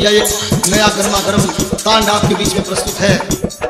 यह एक नया गर्मा गर्म तांड आपके बीच में प्रस्तुत है।